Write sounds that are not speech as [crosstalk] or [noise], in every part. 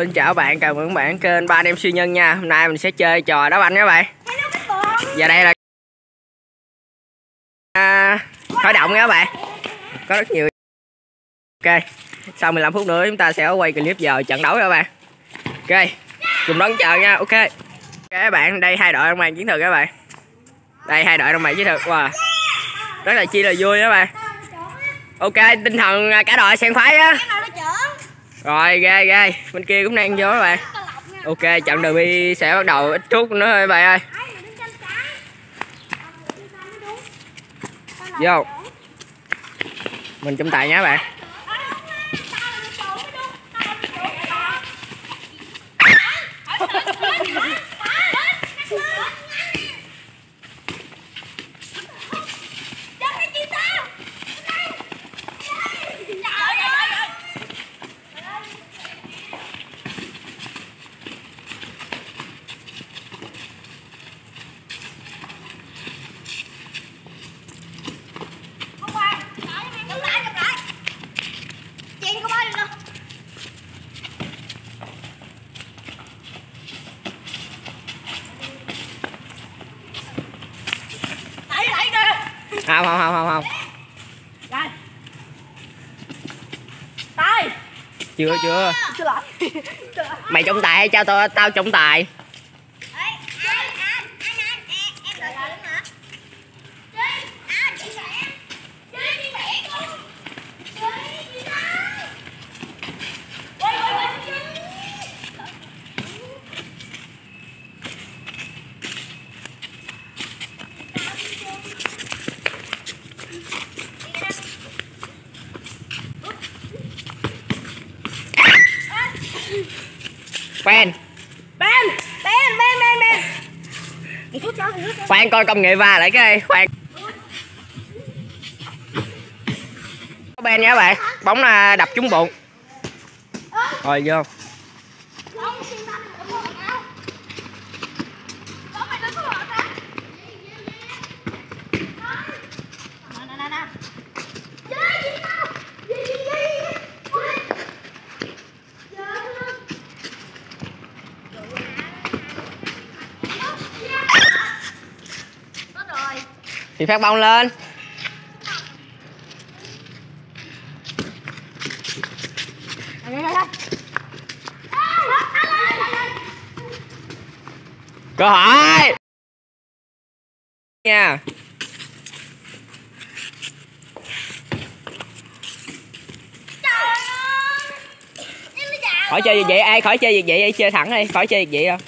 Hello, xin chào bạn, chào mừng bạn kênh ba anh em siêu nhân nha. Hôm nay mình sẽ chơi trò đá banh các bạn. Và đây là à, khởi động nha các bạn. Có rất nhiều. Ok, sau 15 phút nữa chúng ta sẽ quay clip giờ trận đấu các bạn. Ok, cùng đón chờ nha, ok. Ok các bạn, đây hai đội trong màn chiến thuật các bạn. Đây hai đội trong màn chiến thuật, wow. Rất là chi là vui các bạn. Ok, tinh thần cả đội xem phái á rồi, ghê ghê. Bên kia cũng đang vô các bạn. Ok trận derby sẽ bắt đầu. Ít chút nữa thôi, bạn ơi. Vô. Mình chấm tài nhé các bạn không không không không không Tay chưa chưa? [laughs] Mày trọng tài hay cho tao tao trọng tài fan. Ben Ben Ben Ben Ben. Một phút đó, một phút đó. khoan coi công nghệ va lại cái khoan. Có ben nha các bạn. Bóng là đập trúng bụng. Rồi vô thì phát bóng lên. Cơ hội. Nha. Khỏi chơi việc vậy ai khỏi chơi việc vậy ai chơi thẳng đi khỏi chơi việc vậy đâu.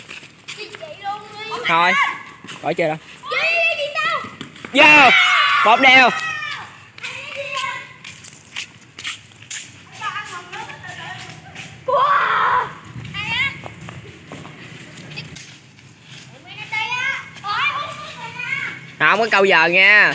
Thôi khỏi chơi đâu vô. Một đều không có câu giờ nha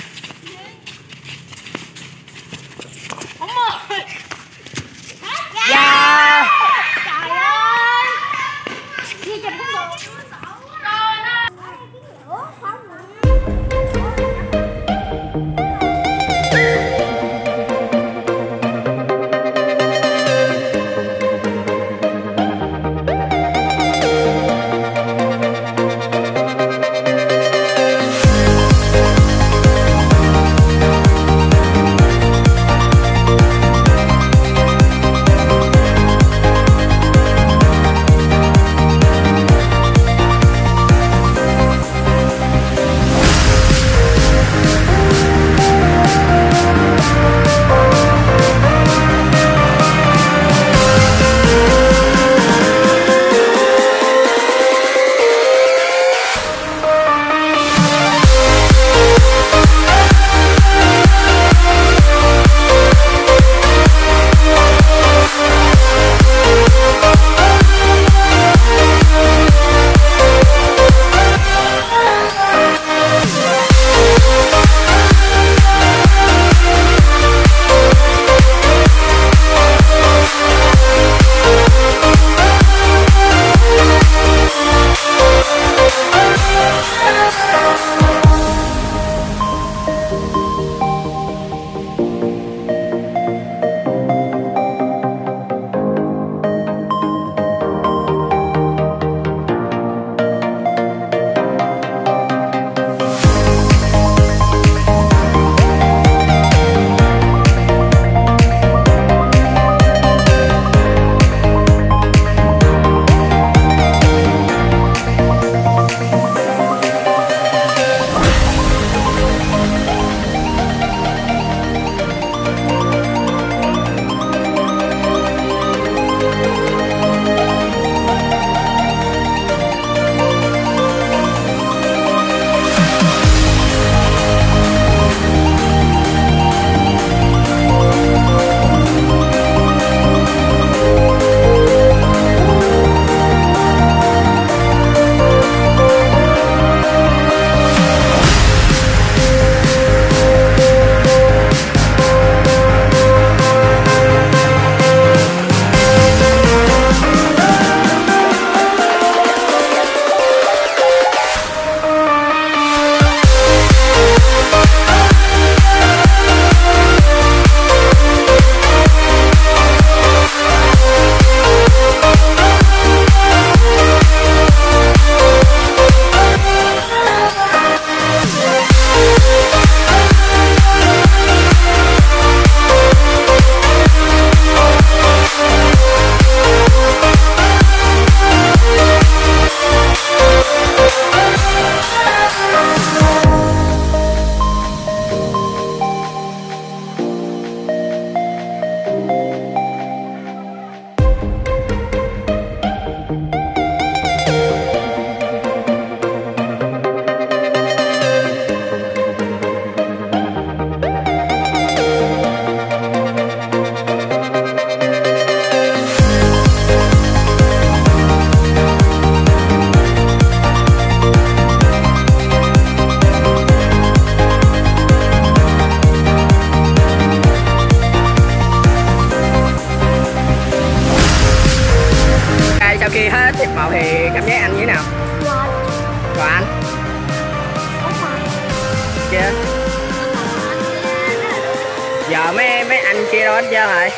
giờ mấy mấy anh kia đâu hết trơn rồi.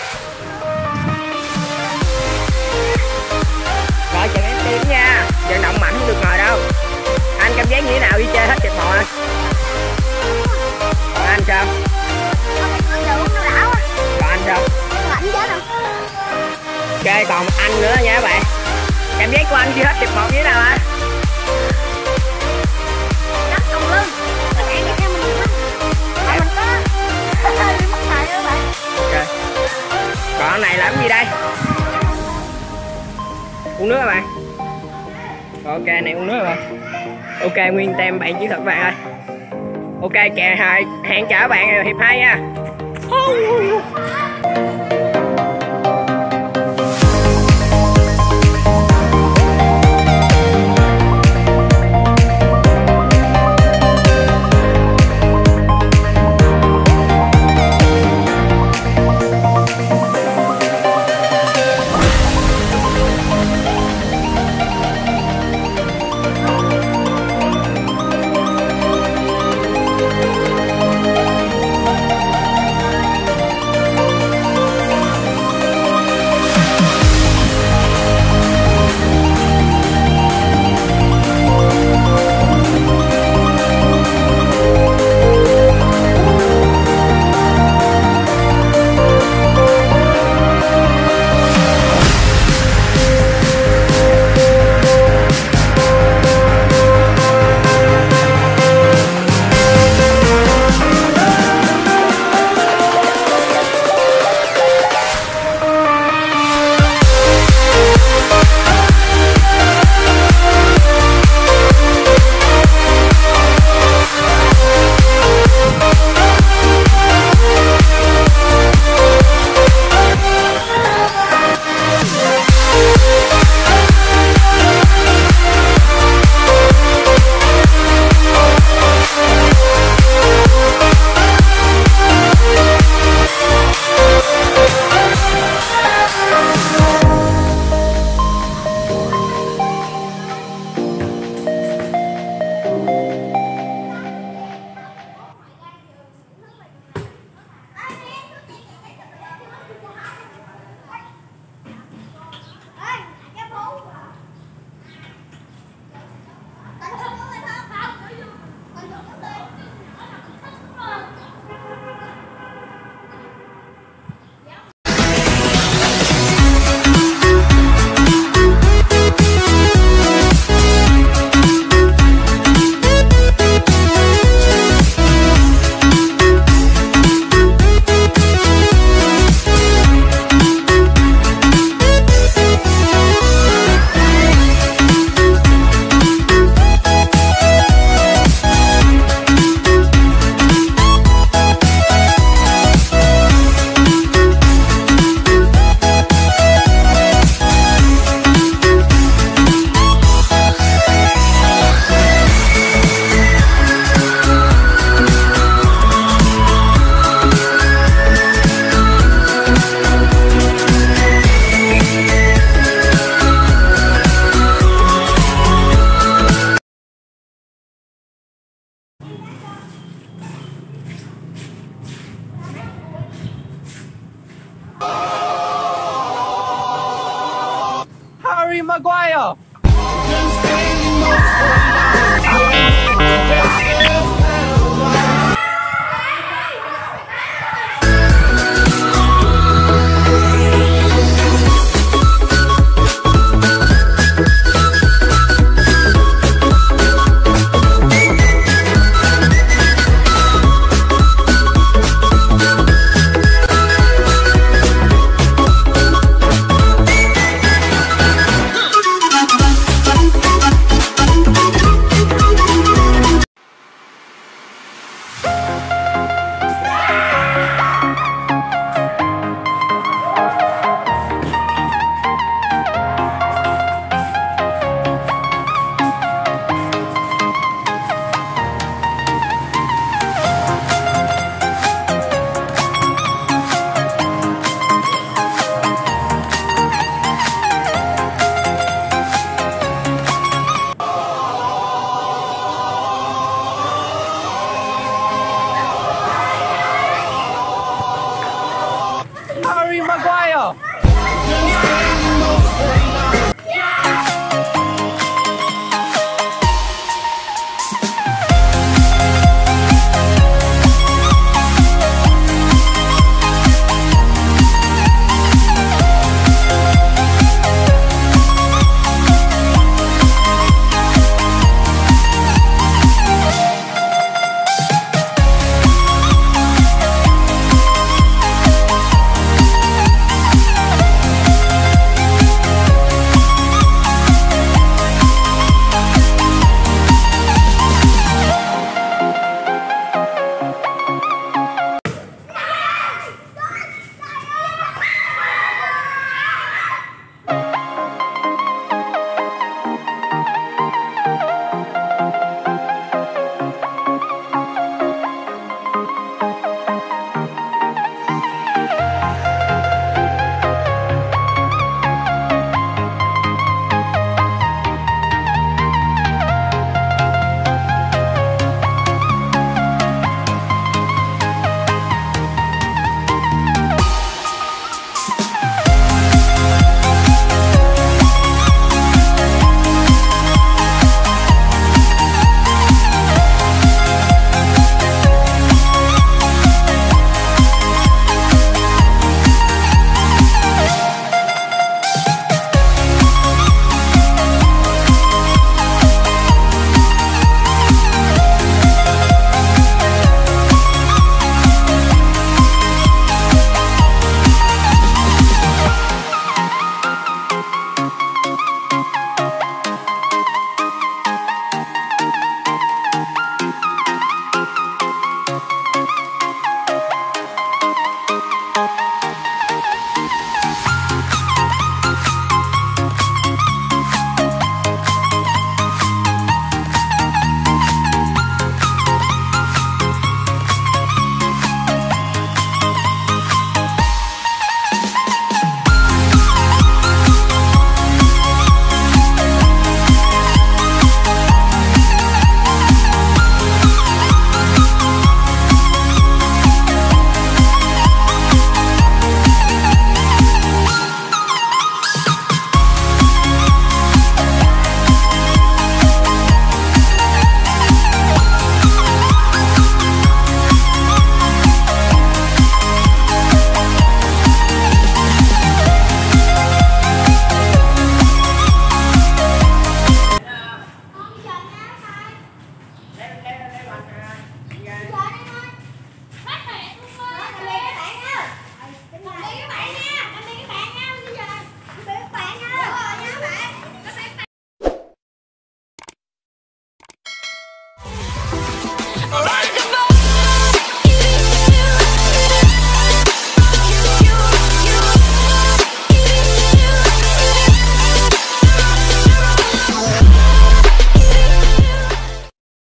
Rồi chừng em tim nha. Vận động mạnh không được ngồi đâu. Anh cảm giác như thế nào đi chơi hết chật anh còn anh sao? Còn anh sao? Ok, còn anh nữa nha các bạn. Cảm giác của anh chưa hết chật một như thế nào anh à? Uống nước các bạn? Ok này uống nước hả bạn? Ok, nguyên tem bạn chiến thuật bạn ơi. Ok, kè hai hẹn trả bạn hiệp hai nha.